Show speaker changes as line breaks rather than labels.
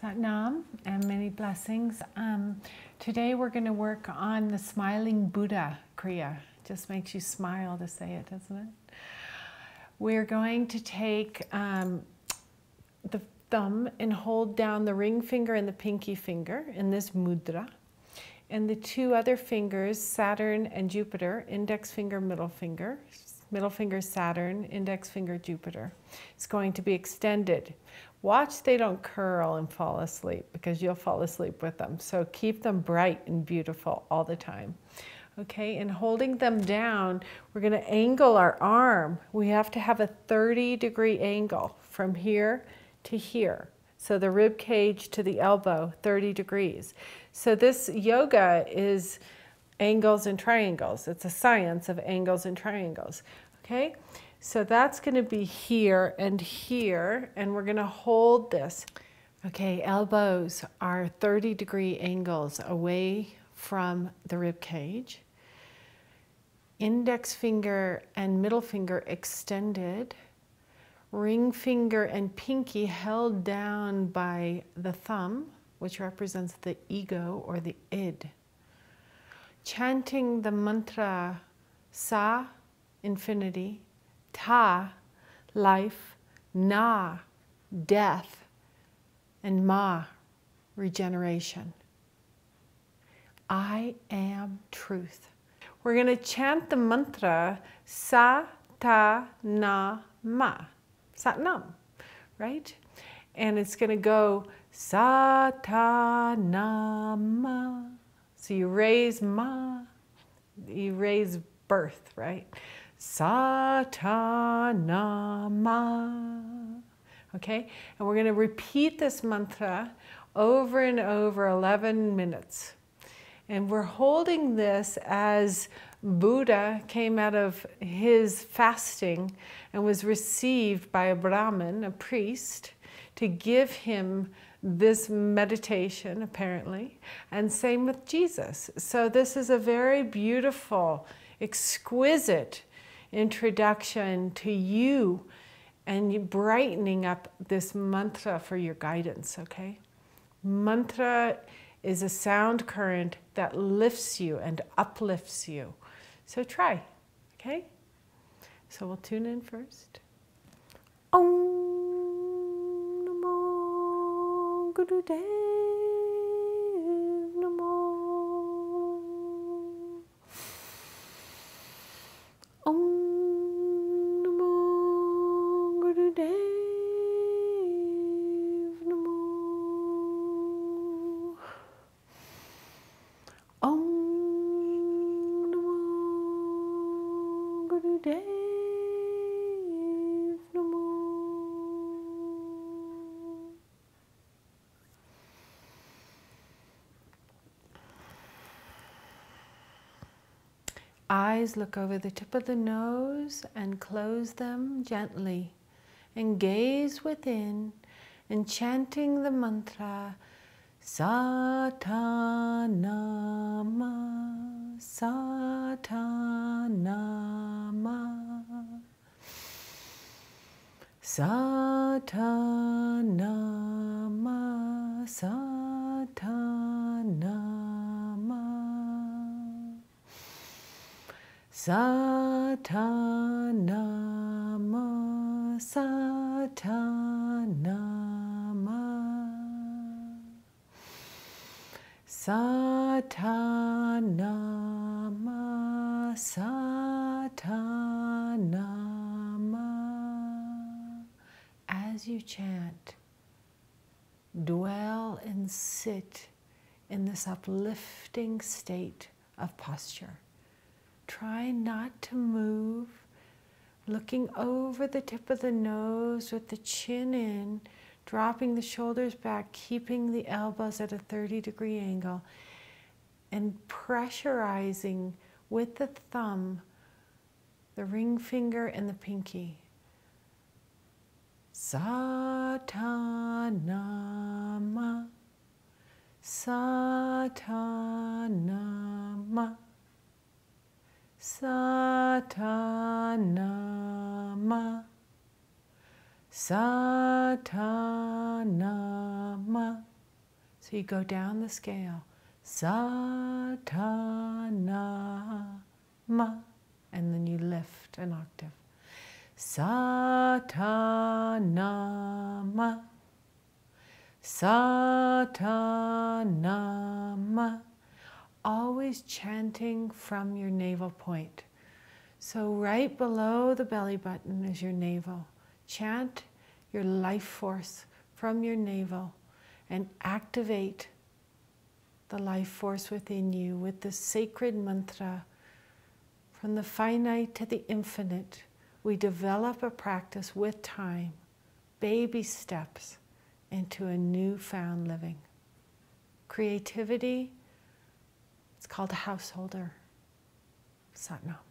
Satnam and many blessings. Um, today we're going to work on the smiling Buddha Kriya. Just makes you smile to say it, doesn't it? We're going to take um, the thumb and hold down the ring finger and the pinky finger in this mudra. And the two other fingers, Saturn and Jupiter, index finger, middle finger, middle finger Saturn, index finger Jupiter. It's going to be extended. Watch they don't curl and fall asleep because you'll fall asleep with them. So keep them bright and beautiful all the time. Okay, and holding them down, we're going to angle our arm. We have to have a 30 degree angle from here to here. So the rib cage to the elbow, 30 degrees. So this yoga is angles and triangles. It's a science of angles and triangles. Okay, so that's going to be here and here, and we're going to hold this. Okay, elbows are 30 degree angles away from the rib cage. Index finger and middle finger extended. Ring finger and pinky held down by the thumb, which represents the ego or the id chanting the mantra Sa, infinity, Ta, life, Na, death, and Ma, regeneration. I am truth. We're going to chant the mantra Sa, Ta, Na, Ma, sat nam, right? And it's going to go Sa, Ta, Na, Ma. So you raise ma, you raise birth, right? Satanama. Okay? And we're going to repeat this mantra over and over 11 minutes. And we're holding this as Buddha came out of his fasting and was received by a Brahmin, a priest, to give him this meditation, apparently, and same with Jesus. So, this is a very beautiful, exquisite introduction to you and brightening up this mantra for your guidance, okay? Mantra is a sound current that lifts you and uplifts you. So, try, okay? So, we'll tune in first. Om. Gurudev Namo Om Namo Gurudev Namo Om Namo Gurudev eyes look over the tip of the nose and close them gently and gaze within and chanting the mantra Satanama, Satanama, Satanama, Satanama, Satanama, Satanama, Satanama. As you chant, dwell and sit in this uplifting state of posture. Try not to move. Looking over the tip of the nose with the chin in, dropping the shoulders back, keeping the elbows at a 30 degree angle, and pressurizing with the thumb, the ring finger, and the pinky. Satanama, Satanama. Satanama, Satanama, So you go down the scale. Satana ma, and then you lift an octave. Satanama, Satanama. Always chanting from your navel point. So, right below the belly button is your navel. Chant your life force from your navel and activate the life force within you with the sacred mantra from the finite to the infinite. We develop a practice with time, baby steps into a newfound living. Creativity, it's called a householder. Satnam.